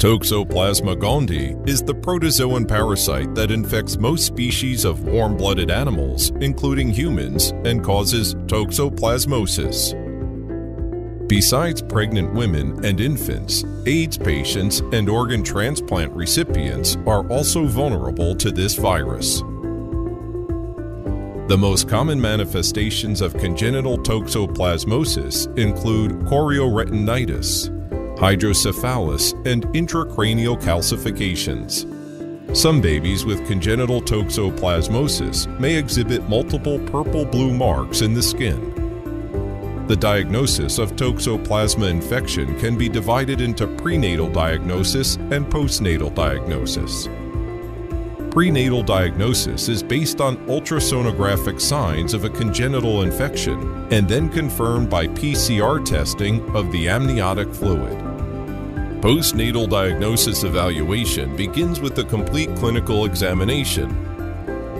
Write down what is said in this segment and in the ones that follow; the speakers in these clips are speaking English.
Toxoplasma gondii is the protozoan parasite that infects most species of warm-blooded animals, including humans, and causes toxoplasmosis. Besides pregnant women and infants, AIDS patients and organ transplant recipients are also vulnerable to this virus. The most common manifestations of congenital toxoplasmosis include chorioretinitis, hydrocephalus, and intracranial calcifications. Some babies with congenital toxoplasmosis may exhibit multiple purple-blue marks in the skin. The diagnosis of toxoplasma infection can be divided into prenatal diagnosis and postnatal diagnosis. Prenatal diagnosis is based on ultrasonographic signs of a congenital infection and then confirmed by PCR testing of the amniotic fluid. Postnatal diagnosis evaluation begins with a complete clinical examination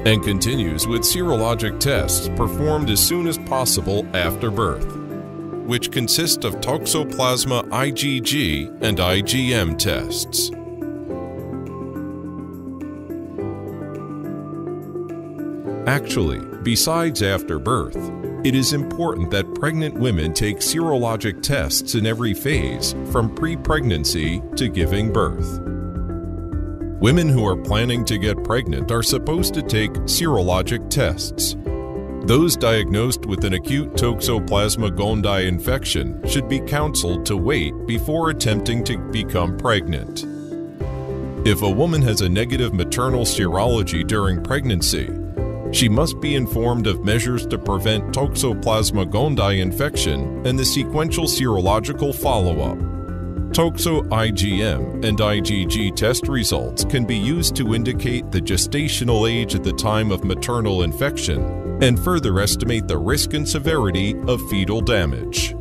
and continues with serologic tests performed as soon as possible after birth, which consist of Toxoplasma IgG and IgM tests. Actually, besides after birth, it is important that pregnant women take serologic tests in every phase, from pre-pregnancy to giving birth. Women who are planning to get pregnant are supposed to take serologic tests. Those diagnosed with an acute Toxoplasma gondii infection should be counseled to wait before attempting to become pregnant. If a woman has a negative maternal serology during pregnancy, she must be informed of measures to prevent Toxoplasma gondii infection and the sequential serological follow-up. Toxo IgM and IgG test results can be used to indicate the gestational age at the time of maternal infection and further estimate the risk and severity of fetal damage.